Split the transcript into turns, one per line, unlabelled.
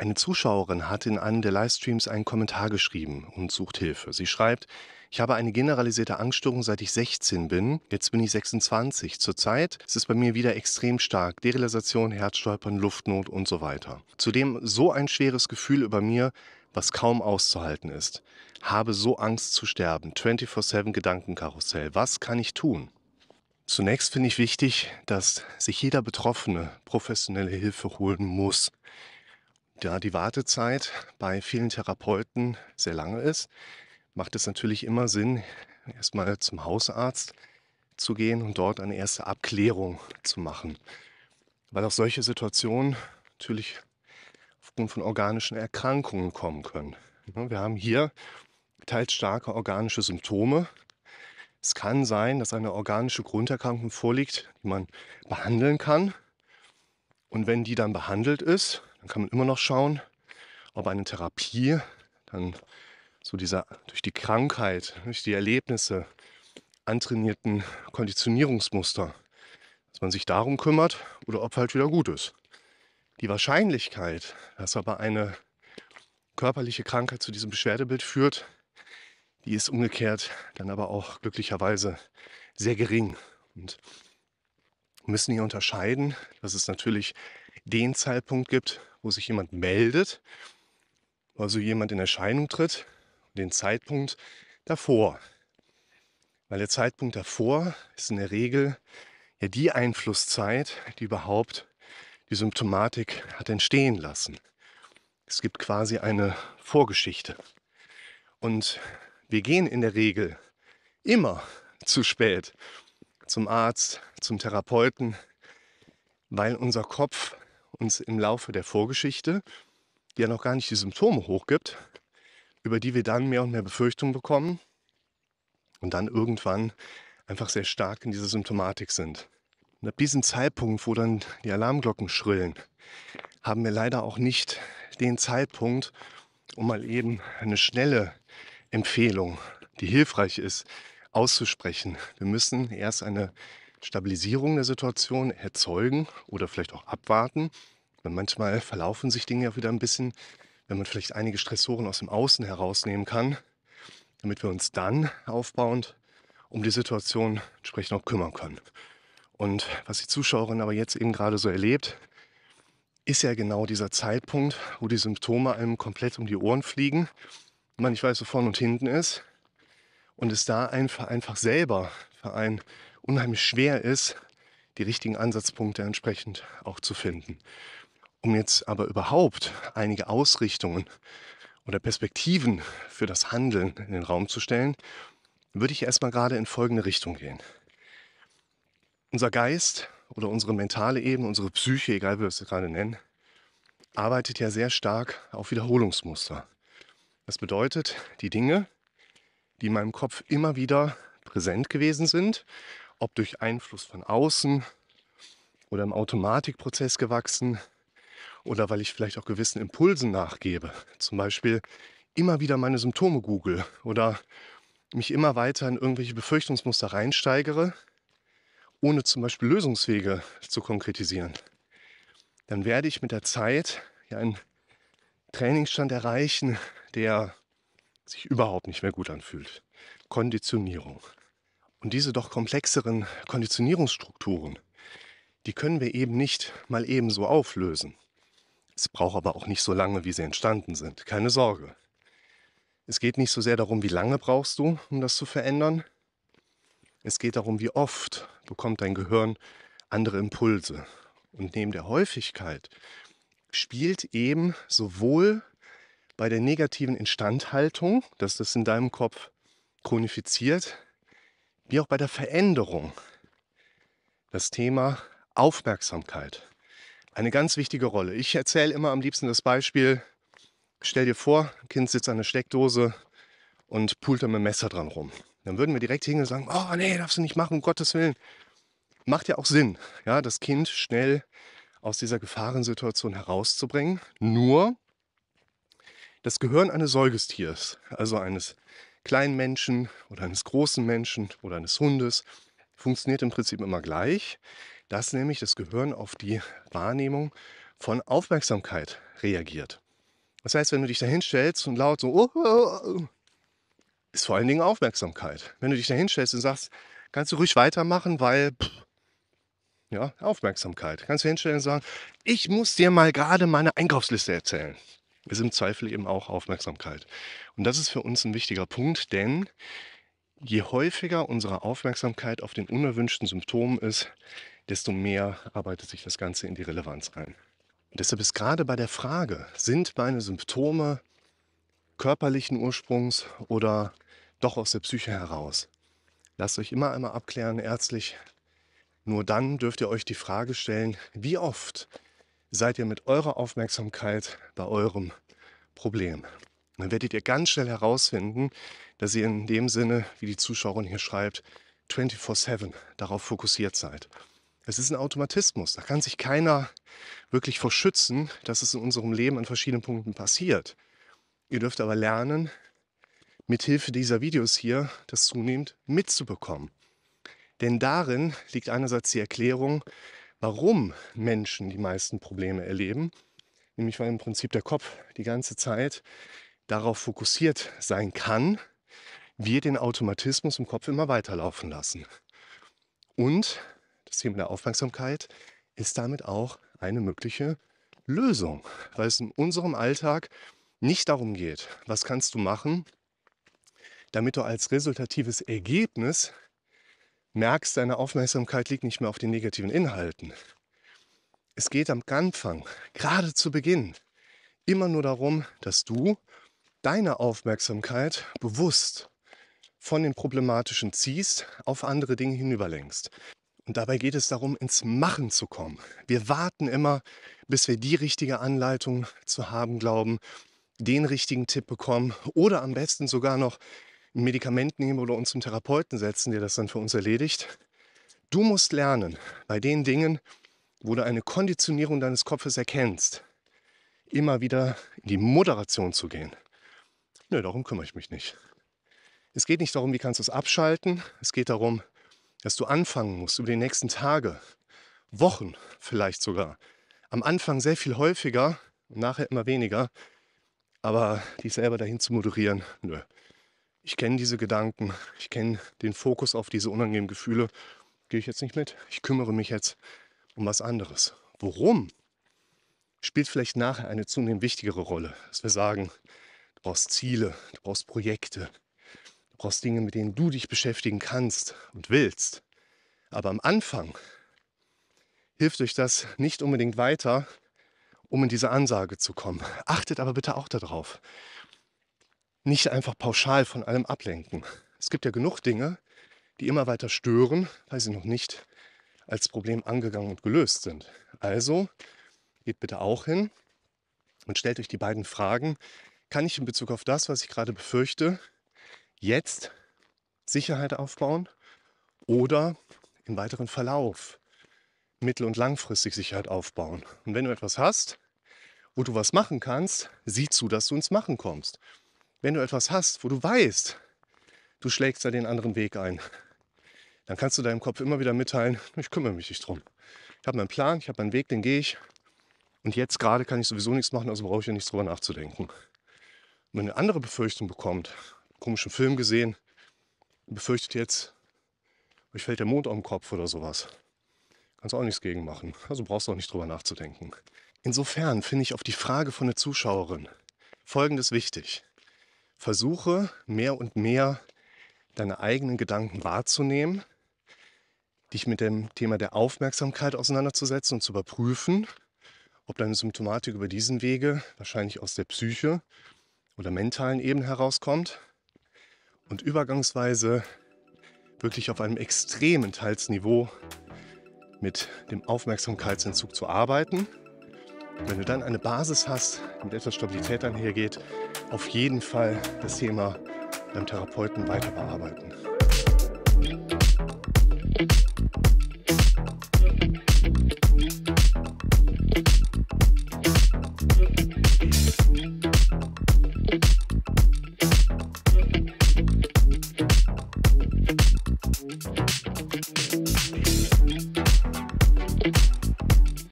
Eine Zuschauerin hat in einem der Livestreams einen Kommentar geschrieben und sucht Hilfe. Sie schreibt, ich habe eine generalisierte Angststörung seit ich 16 bin. Jetzt bin ich 26. Zurzeit ist es bei mir wieder extrem stark. Derealisation, Herzstolpern, Luftnot und so weiter. Zudem so ein schweres Gefühl über mir, was kaum auszuhalten ist. Habe so Angst zu sterben. 24-7 Gedankenkarussell. Was kann ich tun? Zunächst finde ich wichtig, dass sich jeder Betroffene professionelle Hilfe holen muss. Da die Wartezeit bei vielen Therapeuten sehr lange ist, macht es natürlich immer Sinn, erstmal zum Hausarzt zu gehen und dort eine erste Abklärung zu machen. Weil auch solche Situationen natürlich aufgrund von organischen Erkrankungen kommen können. Wir haben hier teils starke organische Symptome. Es kann sein, dass eine organische Grunderkrankung vorliegt, die man behandeln kann. Und wenn die dann behandelt ist, dann kann man immer noch schauen, ob eine Therapie dann so dieser durch die Krankheit, durch die Erlebnisse antrainierten Konditionierungsmuster, dass man sich darum kümmert oder ob halt wieder gut ist. Die Wahrscheinlichkeit, dass aber eine körperliche Krankheit zu diesem Beschwerdebild führt, die ist umgekehrt dann aber auch glücklicherweise sehr gering. Und wir müssen hier unterscheiden, dass es natürlich den Zeitpunkt gibt, wo sich jemand meldet, also jemand in Erscheinung tritt, den Zeitpunkt davor. Weil der Zeitpunkt davor ist in der Regel ja die Einflusszeit, die überhaupt die Symptomatik hat entstehen lassen. Es gibt quasi eine Vorgeschichte. Und wir gehen in der Regel immer zu spät zum Arzt, zum Therapeuten, weil unser Kopf uns im Laufe der Vorgeschichte, die ja noch gar nicht die Symptome hochgibt, über die wir dann mehr und mehr Befürchtungen bekommen und dann irgendwann einfach sehr stark in dieser Symptomatik sind. Und ab diesem Zeitpunkt, wo dann die Alarmglocken schrillen, haben wir leider auch nicht den Zeitpunkt, um mal eben eine schnelle Empfehlung, die hilfreich ist, auszusprechen. Wir müssen erst eine Stabilisierung der Situation erzeugen oder vielleicht auch abwarten. Weil manchmal verlaufen sich Dinge ja wieder ein bisschen, wenn man vielleicht einige Stressoren aus dem Außen herausnehmen kann, damit wir uns dann aufbauend um die Situation entsprechend auch kümmern können. Und was die Zuschauerin aber jetzt eben gerade so erlebt, ist ja genau dieser Zeitpunkt, wo die Symptome einem komplett um die Ohren fliegen, man nicht weiß, wo vorne und hinten ist und es da einfach, einfach selber für einen unheimlich schwer ist, die richtigen Ansatzpunkte entsprechend auch zu finden. Um jetzt aber überhaupt einige Ausrichtungen oder Perspektiven für das Handeln in den Raum zu stellen, würde ich erstmal gerade in folgende Richtung gehen. Unser Geist oder unsere mentale Ebene, unsere Psyche, egal wie wir es gerade nennen, arbeitet ja sehr stark auf Wiederholungsmuster. Das bedeutet, die Dinge, die in meinem Kopf immer wieder präsent gewesen sind ob durch Einfluss von außen oder im Automatikprozess gewachsen oder weil ich vielleicht auch gewissen Impulsen nachgebe. Zum Beispiel immer wieder meine Symptome google oder mich immer weiter in irgendwelche Befürchtungsmuster reinsteigere, ohne zum Beispiel Lösungswege zu konkretisieren. Dann werde ich mit der Zeit ja einen Trainingsstand erreichen, der sich überhaupt nicht mehr gut anfühlt. Konditionierung. Und diese doch komplexeren Konditionierungsstrukturen, die können wir eben nicht mal eben so auflösen. Es braucht aber auch nicht so lange, wie sie entstanden sind. Keine Sorge. Es geht nicht so sehr darum, wie lange brauchst du, um das zu verändern. Es geht darum, wie oft bekommt dein Gehirn andere Impulse. Und neben der Häufigkeit spielt eben sowohl bei der negativen Instandhaltung, dass das in deinem Kopf chronifiziert, wie auch bei der Veränderung das Thema Aufmerksamkeit eine ganz wichtige Rolle. Ich erzähle immer am liebsten das Beispiel, stell dir vor, ein Kind sitzt an der Steckdose und pult mit dem Messer dran rum. Dann würden wir direkt hingehen und sagen, oh nee, darfst du nicht machen, um Gottes Willen. Macht ja auch Sinn, ja, das Kind schnell aus dieser Gefahrensituation herauszubringen. Nur das Gehirn eines Säugestiers, also eines kleinen Menschen oder eines großen Menschen oder eines Hundes funktioniert im Prinzip immer gleich, dass nämlich das Gehirn auf die Wahrnehmung von Aufmerksamkeit reagiert. Das heißt, wenn du dich da hinstellst und laut so, oh, oh, oh, ist vor allen Dingen Aufmerksamkeit. Wenn du dich da hinstellst und sagst, kannst du ruhig weitermachen, weil, pff, ja, Aufmerksamkeit. Kannst du hinstellen und sagen, ich muss dir mal gerade meine Einkaufsliste erzählen. Ist im Zweifel eben auch Aufmerksamkeit. Und das ist für uns ein wichtiger Punkt, denn je häufiger unsere Aufmerksamkeit auf den unerwünschten Symptomen ist, desto mehr arbeitet sich das Ganze in die Relevanz rein. Und deshalb ist gerade bei der Frage, sind meine Symptome körperlichen Ursprungs oder doch aus der Psyche heraus? Lasst euch immer einmal abklären ärztlich. Nur dann dürft ihr euch die Frage stellen, wie oft seid ihr mit eurer Aufmerksamkeit bei eurem Problem? Dann werdet ihr ganz schnell herausfinden, dass ihr in dem Sinne, wie die Zuschauerin hier schreibt, 24-7 darauf fokussiert seid. Es ist ein Automatismus. Da kann sich keiner wirklich vor schützen, dass es in unserem Leben an verschiedenen Punkten passiert. Ihr dürft aber lernen, mithilfe dieser Videos hier das zunehmend mitzubekommen. Denn darin liegt einerseits die Erklärung, warum Menschen die meisten Probleme erleben, nämlich weil im Prinzip der Kopf die ganze Zeit darauf fokussiert sein kann, wir den Automatismus im Kopf immer weiterlaufen lassen. Und das Thema der Aufmerksamkeit ist damit auch eine mögliche Lösung, weil es in unserem Alltag nicht darum geht, was kannst du machen, damit du als resultatives Ergebnis merkst, deine Aufmerksamkeit liegt nicht mehr auf den negativen Inhalten. Es geht am Anfang, gerade zu Beginn, immer nur darum, dass du deine Aufmerksamkeit bewusst von den problematischen ziehst, auf andere Dinge hinüberlenkst. Und dabei geht es darum, ins Machen zu kommen. Wir warten immer, bis wir die richtige Anleitung zu haben glauben, den richtigen Tipp bekommen oder am besten sogar noch ein Medikament nehmen oder uns zum Therapeuten setzen, der das dann für uns erledigt. Du musst lernen, bei den Dingen, wo du eine Konditionierung deines Kopfes erkennst, immer wieder in die Moderation zu gehen. Nö, darum kümmere ich mich nicht. Es geht nicht darum, wie kannst du es abschalten. Es geht darum, dass du anfangen musst über die nächsten Tage, Wochen vielleicht sogar. Am Anfang sehr viel häufiger und nachher immer weniger. Aber dich selber dahin zu moderieren, nö. Ich kenne diese Gedanken, ich kenne den Fokus auf diese unangenehmen Gefühle. Gehe ich jetzt nicht mit. Ich kümmere mich jetzt um was anderes. Worum? Spielt vielleicht nachher eine zunehmend wichtigere Rolle. Dass wir sagen, Du brauchst Ziele, du brauchst Projekte, du brauchst Dinge, mit denen du dich beschäftigen kannst und willst. Aber am Anfang hilft euch das nicht unbedingt weiter, um in diese Ansage zu kommen. Achtet aber bitte auch darauf. Nicht einfach pauschal von allem ablenken. Es gibt ja genug Dinge, die immer weiter stören, weil sie noch nicht als Problem angegangen und gelöst sind. Also geht bitte auch hin und stellt euch die beiden Fragen, kann ich in Bezug auf das, was ich gerade befürchte, jetzt Sicherheit aufbauen oder im weiteren Verlauf mittel- und langfristig Sicherheit aufbauen. Und wenn du etwas hast, wo du was machen kannst, sieh zu, dass du ins Machen kommst. Wenn du etwas hast, wo du weißt, du schlägst da den anderen Weg ein, dann kannst du deinem Kopf immer wieder mitteilen, ich kümmere mich nicht drum. Ich habe meinen Plan, ich habe meinen Weg, den gehe ich. Und jetzt gerade kann ich sowieso nichts machen, also brauche ich ja nichts drüber nachzudenken. Und wenn eine andere Befürchtung bekommt, komischen Film gesehen, befürchtet jetzt, euch fällt der Mond auf den Kopf oder sowas. Kannst auch nichts gegen machen. Also brauchst du auch nicht drüber nachzudenken. Insofern finde ich auf die Frage von der Zuschauerin Folgendes wichtig. Versuche mehr und mehr deine eigenen Gedanken wahrzunehmen, dich mit dem Thema der Aufmerksamkeit auseinanderzusetzen und zu überprüfen, ob deine Symptomatik über diesen Wege, wahrscheinlich aus der Psyche oder mentalen Ebene herauskommt und übergangsweise wirklich auf einem extremen Teilsniveau mit dem Aufmerksamkeitsentzug zu arbeiten. wenn du dann eine Basis hast, mit etwas Stabilität einhergeht, auf jeden Fall das Thema beim Therapeuten weiter bearbeiten.